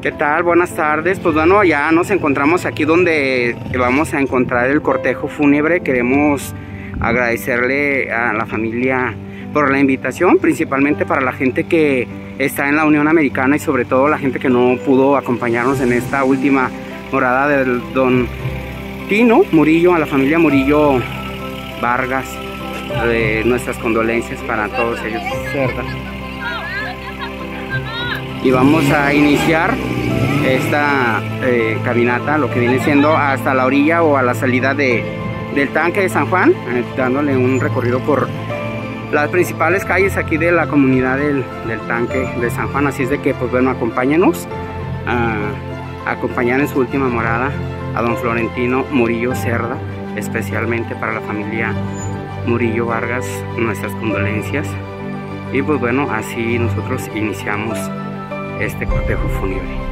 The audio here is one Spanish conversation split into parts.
¿Qué tal? Buenas tardes. Pues bueno, ya nos encontramos aquí donde vamos a encontrar el cortejo fúnebre. Queremos agradecerle a la familia por la invitación, principalmente para la gente que está en la Unión Americana y sobre todo la gente que no pudo acompañarnos en esta última morada del don Tino Murillo, a la familia Murillo Vargas. Nuestras condolencias para todos ellos. Y vamos a iniciar esta eh, caminata, lo que viene siendo hasta la orilla o a la salida de, del tanque de San Juan, eh, dándole un recorrido por las principales calles aquí de la comunidad del, del, tanque de San Juan. Así es de que, pues bueno, acompáñenos a acompañar en su última morada a don Florentino Murillo Cerda, especialmente para la familia Murillo Vargas, nuestras condolencias. Y pues bueno, así nosotros iniciamos este cortejo fúnebre.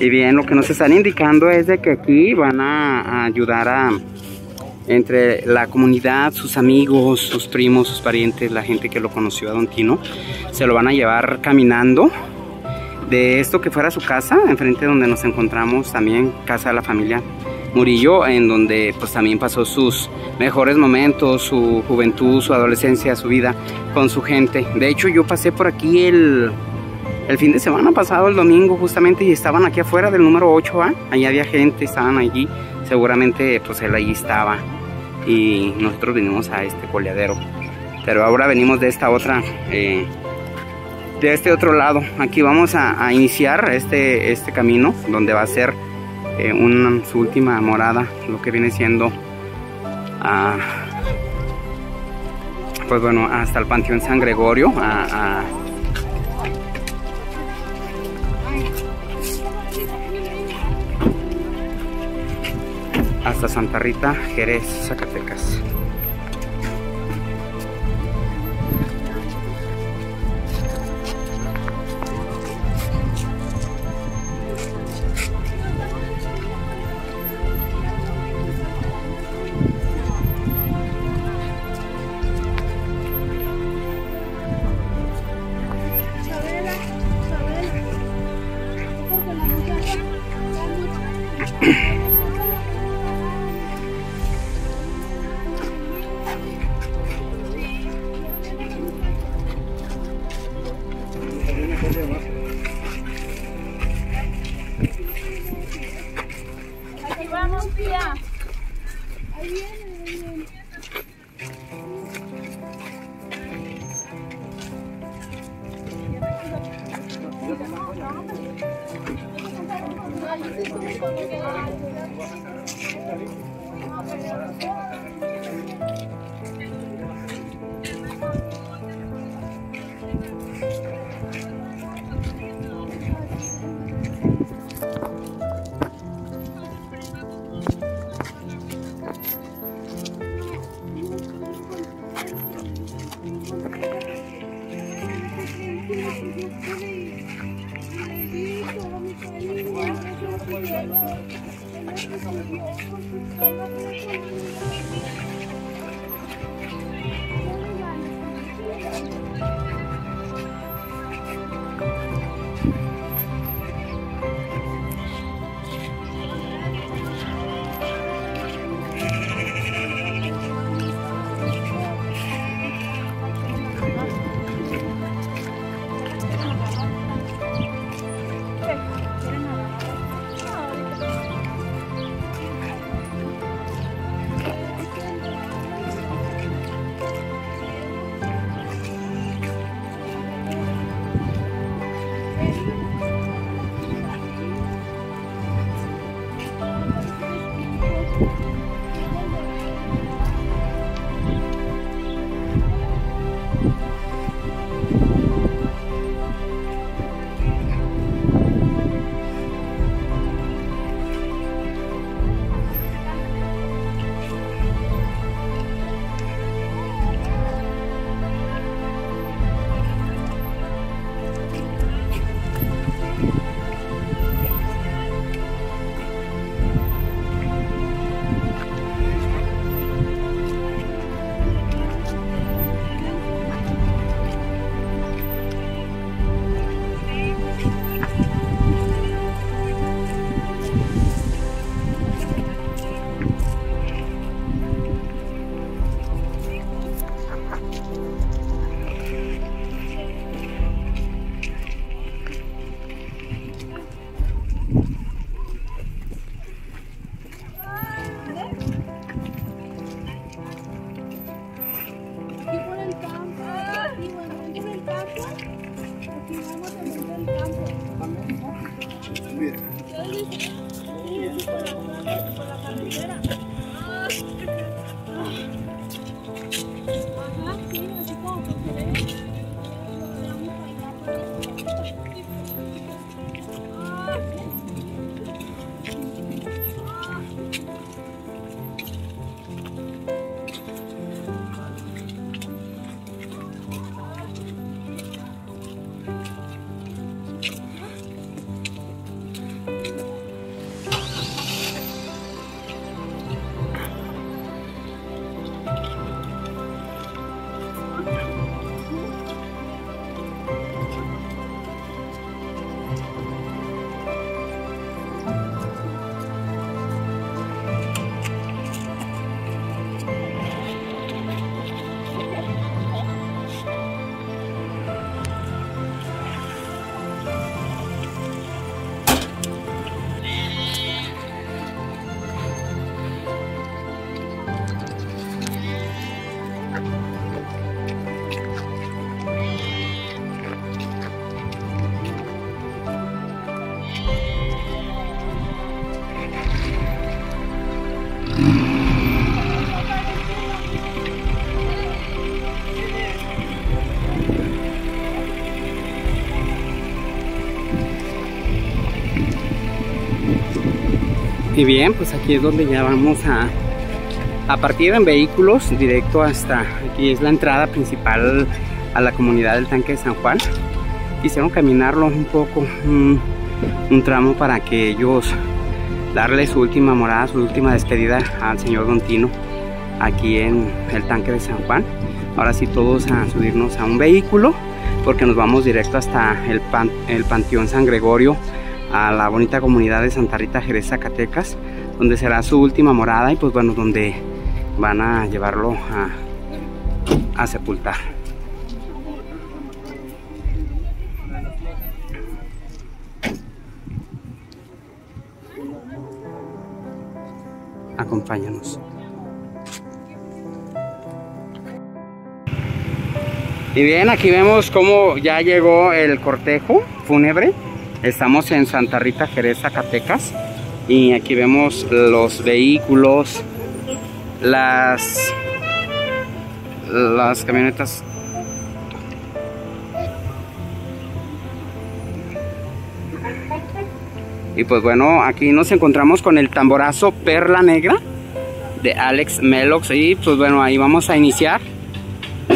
Y bien, lo que nos están indicando es de que aquí van a, a ayudar a entre la comunidad, sus amigos, sus primos, sus parientes, la gente que lo conoció a Don Tino, se lo van a llevar caminando. De esto que fuera su casa, enfrente donde nos encontramos también, casa de la familia. Murillo, en donde pues también pasó sus mejores momentos, su juventud, su adolescencia, su vida con su gente. De hecho yo pasé por aquí el, el fin de semana pasado, el domingo justamente, y estaban aquí afuera del número 8A, ahí había gente, estaban allí, seguramente pues él ahí estaba y nosotros vinimos a este coleadero. Pero ahora venimos de esta otra, eh, de este otro lado. Aquí vamos a, iniciar este, este camino donde va a ser eh, una, su última morada, lo que viene siendo ah, pues bueno, hasta el Panteón San Gregorio, hasta Santa Rita, Jerez, Zacatecas. Y bien, pues aquí es donde ya vamos a, a partir en vehículos directo hasta aquí es la entrada principal a la comunidad del tanque de San Juan. Quisieron caminarlo un poco, un, tramo para que ellos darle su última morada, su última despedida al señor Don Tino aquí en el tanque de San Juan. Ahora sí todos a subirnos a un vehículo porque nos vamos directo hasta el, pan, el Panteón San Gregorio a la bonita comunidad de Santa Rita Jerez, Zacatecas, donde será su última morada y pues bueno, donde van a llevarlo a, a sepultar. Acompáñanos. Y bien, aquí vemos cómo ya llegó el cortejo fúnebre. Estamos en Santa Rita, Jerez, Zacatecas. Y aquí vemos los vehículos, las, las camionetas. Y pues bueno, aquí nos encontramos con el tamborazo Perla Negra de Alex Melox. Y pues bueno, ahí vamos a iniciar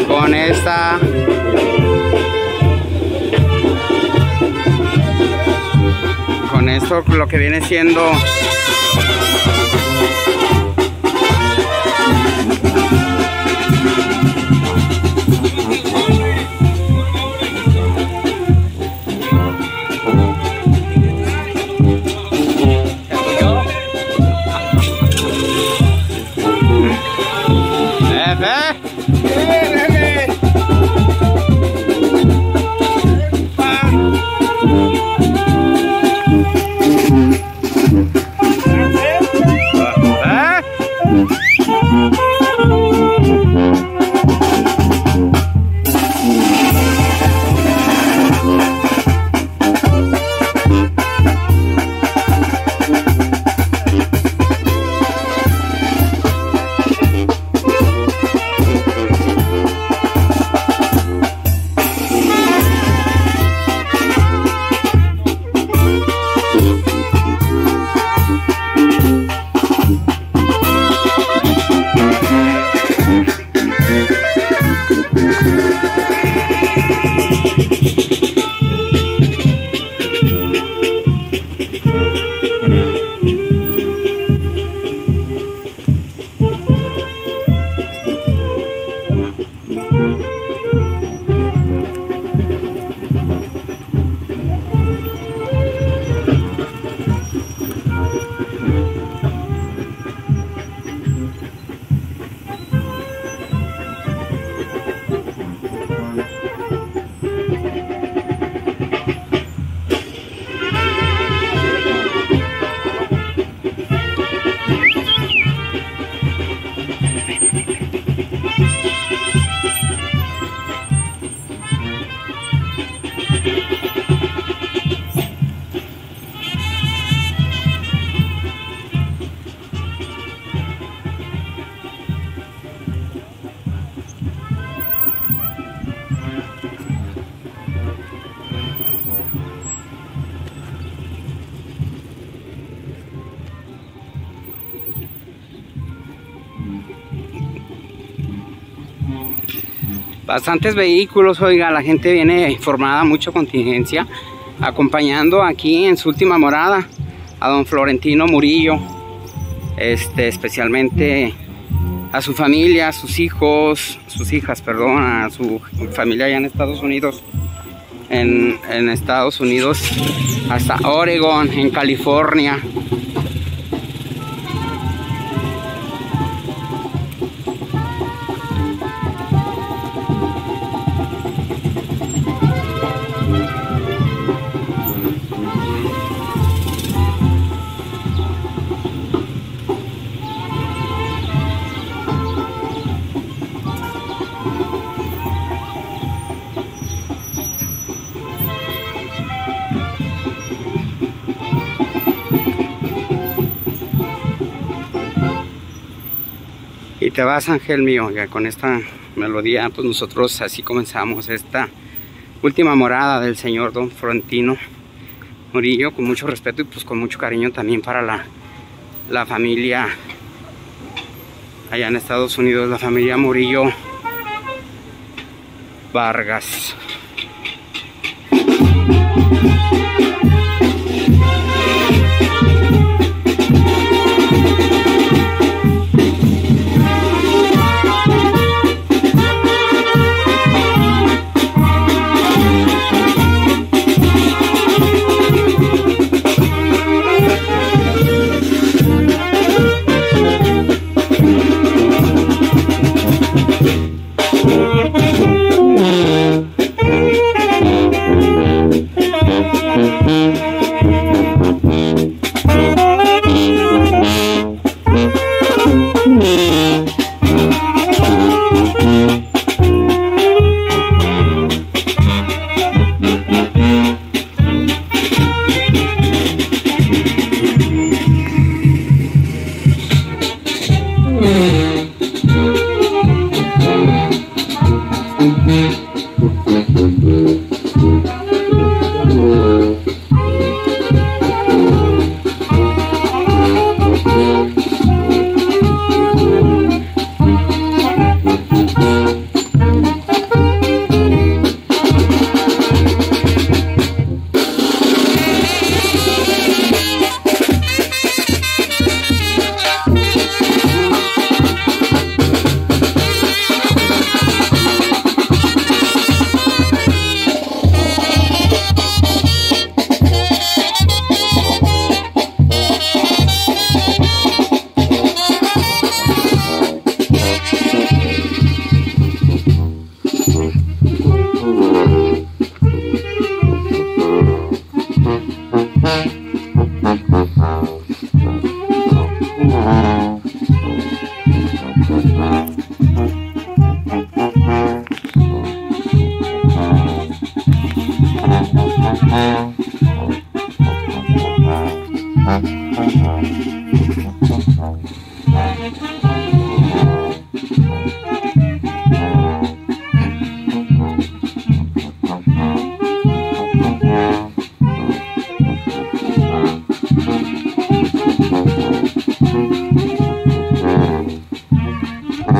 con esta con esto lo que viene siendo bastantes vehículos, oiga, la gente viene informada, mucho contingencia, acompañando aquí en su última morada a don Florentino Murillo, este, especialmente a su familia, a sus hijos, sus hijas, perdón, a su familia allá en Estados Unidos, en, en Estados Unidos, hasta Oregon, en California, te vas, ángel mío. Ya con esta melodía, pues nosotros así comenzamos esta última morada del señor Don Frontino Murillo, con mucho respeto y pues con mucho cariño también para la, la familia allá en Estados Unidos, la familia Murillo Vargas.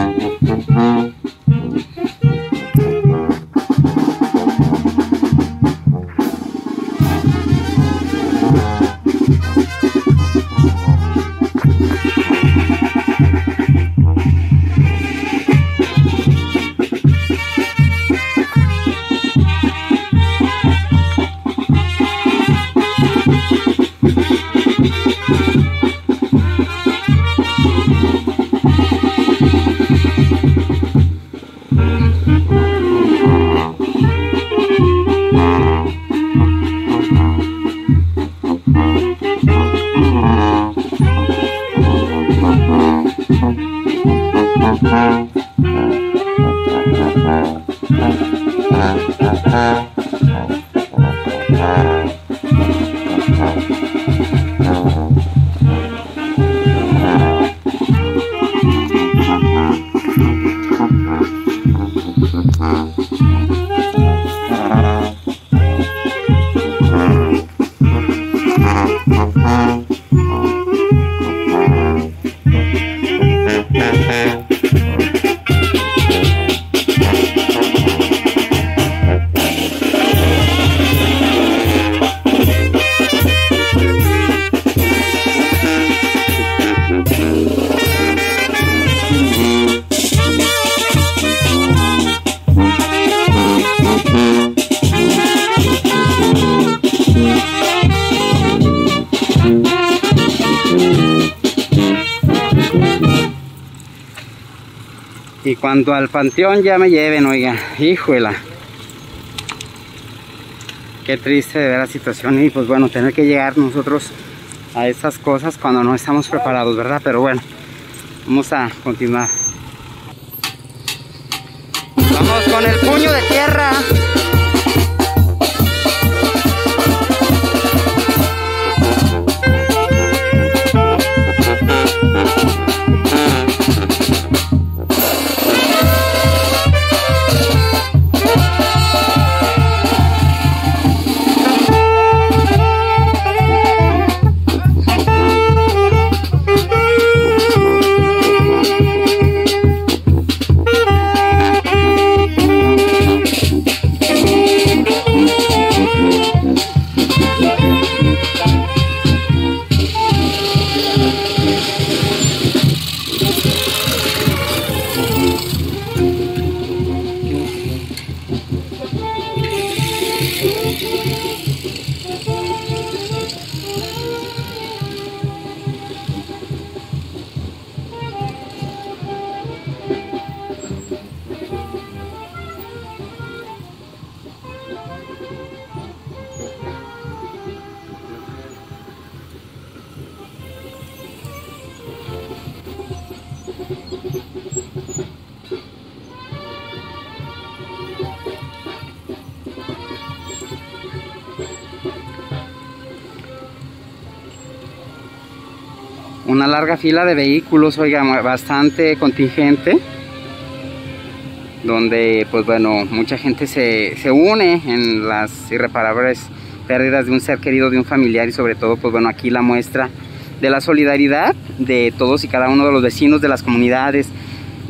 Mm-hmm. Y cuando al panteón ya me lleven, oiga, híjola. Qué triste de ver la situación y pues bueno, tener que llegar nosotros a estas cosas cuando no estamos preparados, ¿verdad? Pero bueno, vamos a continuar. Larga fila de vehículos, oiga, bastante contingente, donde pues bueno, mucha gente se, se une en las irreparables pérdidas de un ser querido, de un familiar y sobre todo pues bueno, aquí la muestra de la solidaridad de todos y cada uno de los vecinos de las comunidades,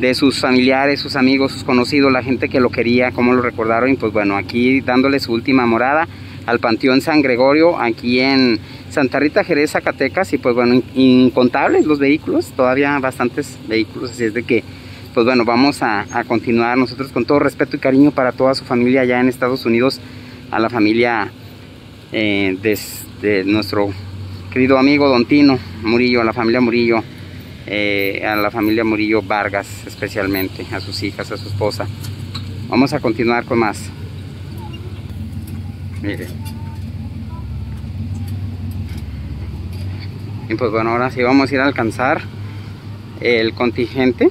de sus familiares, sus amigos, sus conocidos, la gente que lo quería, cómo lo recordaron y pues bueno, aquí dándole su última morada al Panteón San Gregorio, aquí en Santa Rita Jerez, Zacatecas y pues bueno, incontables los vehículos, todavía bastantes vehículos, así es de que pues bueno, vamos a, continuar nosotros con todo respeto y cariño para toda su familia allá en Estados Unidos, a la familia eh, de, nuestro querido amigo Don Tino Murillo, a la familia Murillo, eh, a la familia Murillo Vargas especialmente, a sus hijas, a su esposa. Vamos a continuar con más. Mire. Y pues bueno, ahora sí vamos a ir a alcanzar el contingente.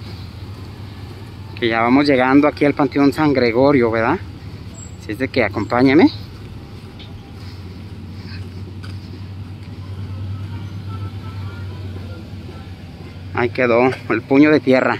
Que ya vamos llegando aquí al Panteón San Gregorio, ¿verdad? Si es de que acompáñeme. Ahí quedó el puño de tierra.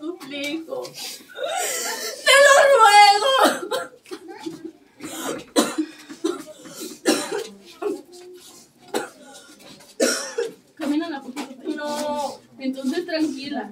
Lo suplico. Te lo ruego. Camina la poquito. No, entonces tranquila.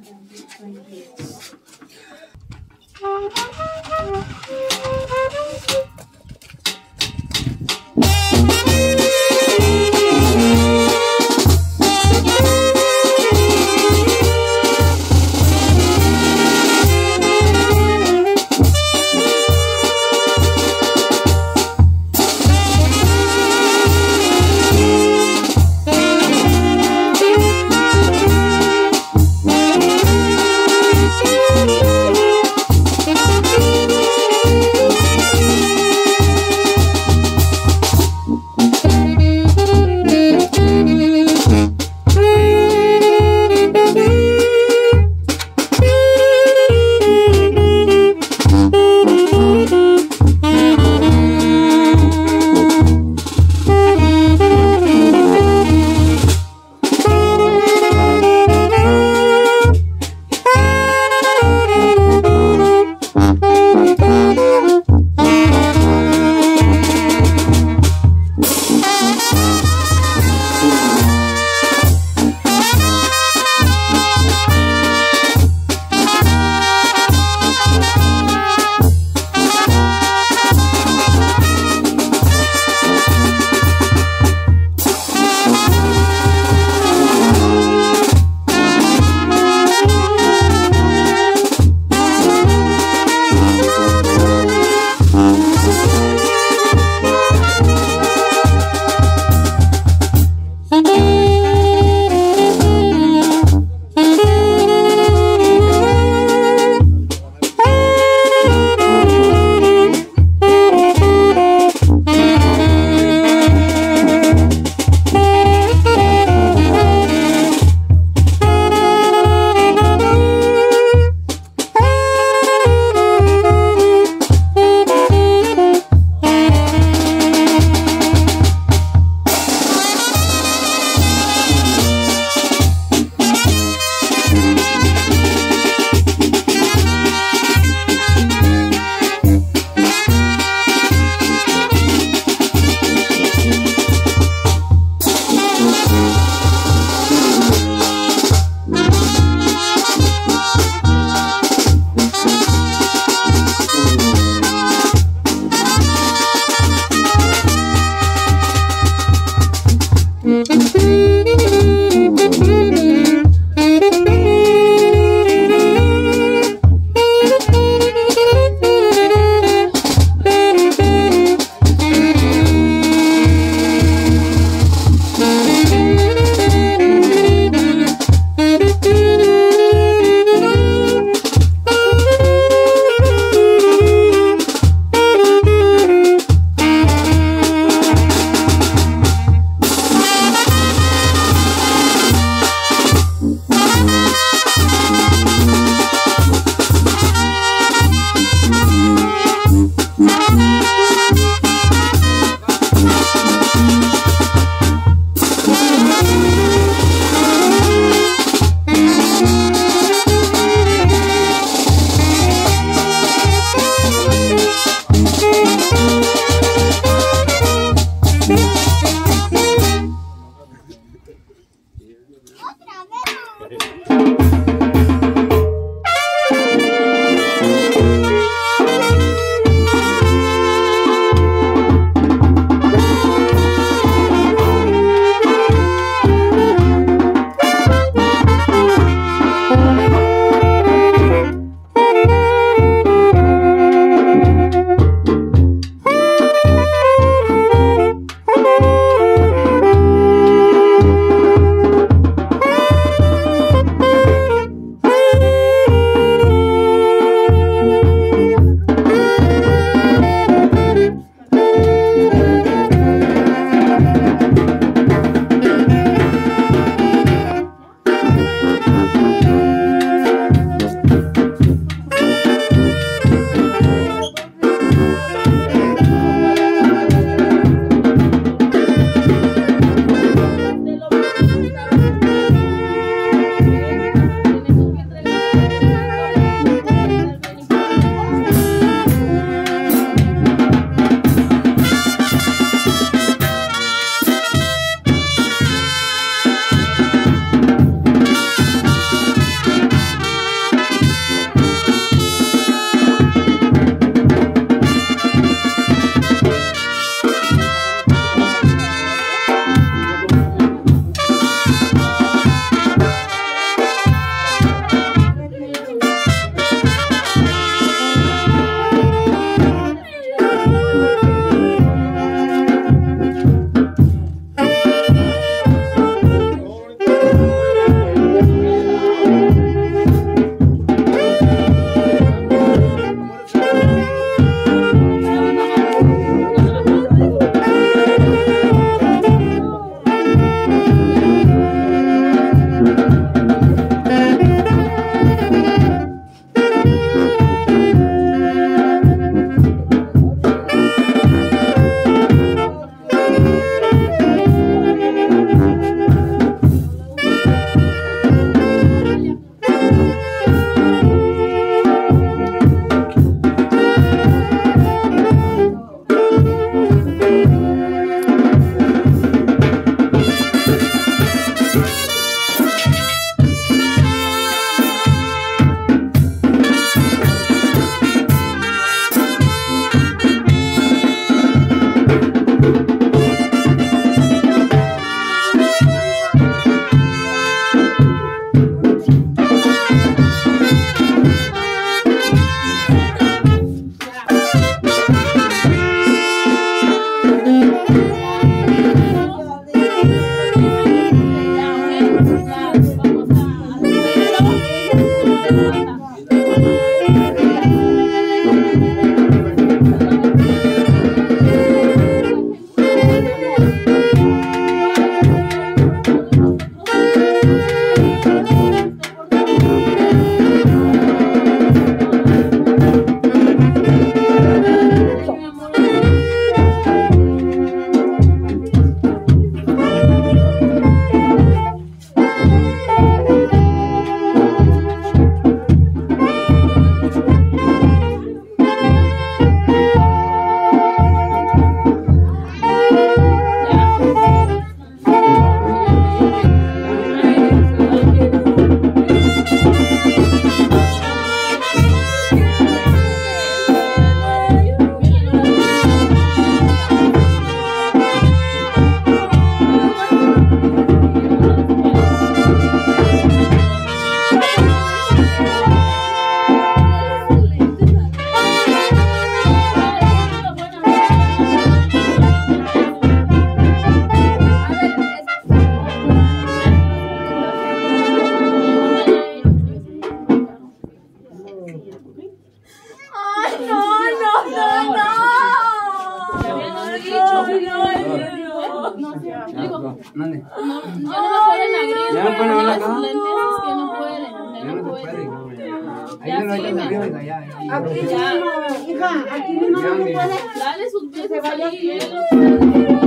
Aquí mismo, hija, aquí mismo no puede. Dale sus besos. Que se.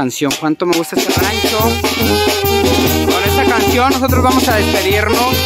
Canción. ¿Cuánto me gusta este rancho? Con esta canción nosotros vamos a despedirnos.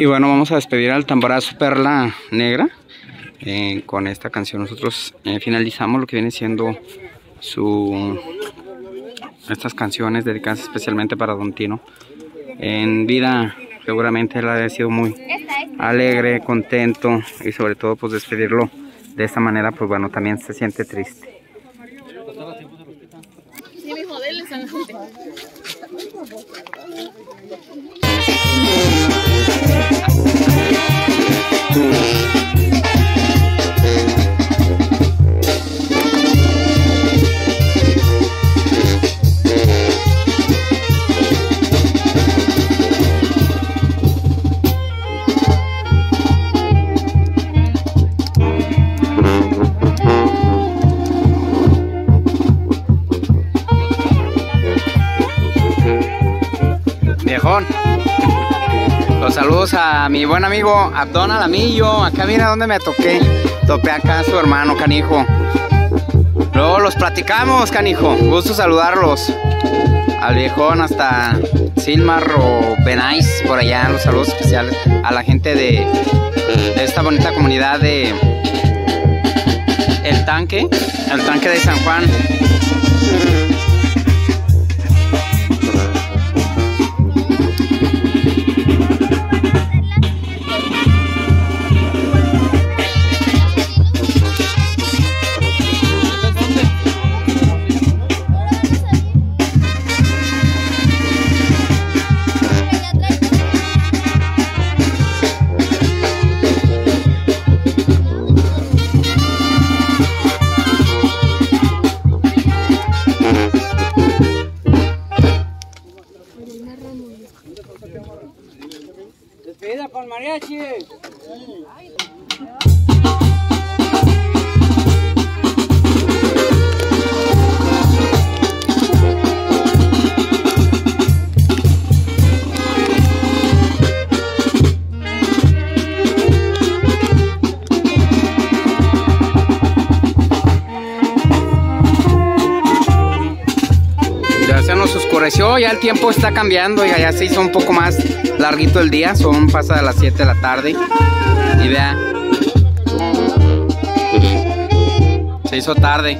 Y bueno, vamos a despedir al tamborazo Perla Negra. Eh, con esta canción nosotros eh, finalizamos lo que viene siendo su estas canciones dedicadas especialmente para Don Tino. En vida seguramente él ha sido muy alegre, contento y sobre todo pues despedirlo de esta manera pues bueno también se siente triste. Viejón. Saludos a mi buen amigo Abdonal Amillo. Acá mira dónde me toqué. Topé acá a su hermano, canijo. Luego los platicamos, canijo. Gusto saludarlos. Al viejón hasta Silmar o Benais, por allá. Los saludos especiales a la gente de esta bonita comunidad de El Tanque. El Tanque de San Juan. Ya el tiempo está cambiando, ya, ya se hizo un poco más larguito el día, son pasa de las 7 de la tarde. Y vea. Se hizo tarde.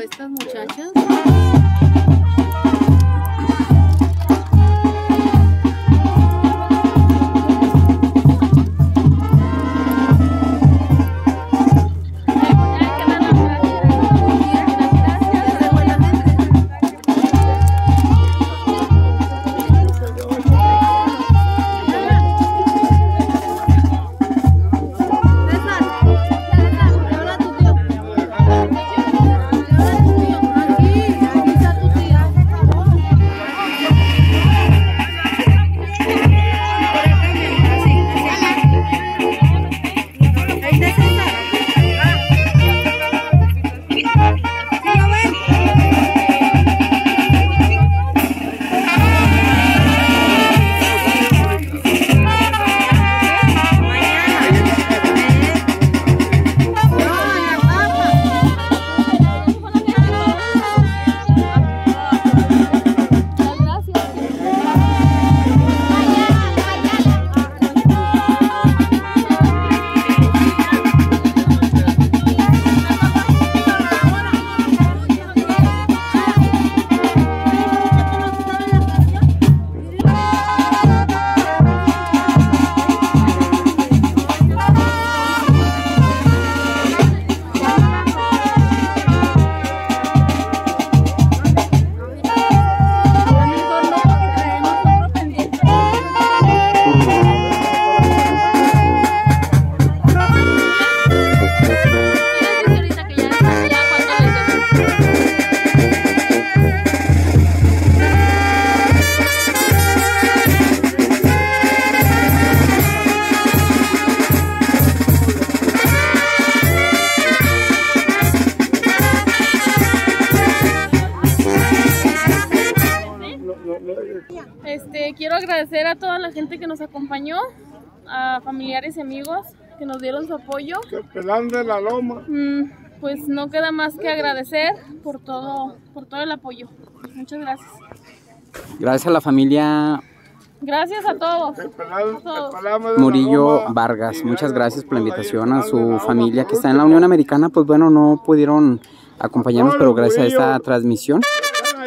Estas muchachas. Gente que nos acompañó, a familiares y amigos que nos dieron su apoyo. Que pelan de la loma. Mm, pues no queda más que agradecer por todo, por todo el apoyo. Muchas gracias. Gracias a la familia Gracias a todos. A todos. Murillo. Vargas. Muchas gracias por la invitación a su familia que está en la Unión Americana. Pues bueno, no pudieron acompañarnos, No, pero gracias a esta transmisión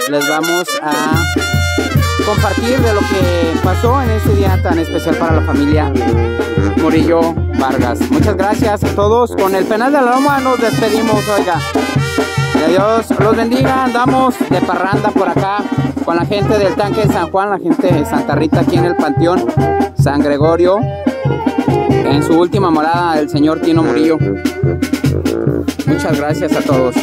les vamos a compartir de lo que pasó en este día tan especial para la familia Murillo Vargas. Muchas gracias a todos. Con el penal de la Loma nos despedimos, oiga. Que Dios los bendiga. Andamos de parranda por acá con la gente del tanque de San Juan, la gente de Santa Rita aquí en el Panteón San Gregorio. En su última morada del señor Tino Murillo. Muchas gracias a todos.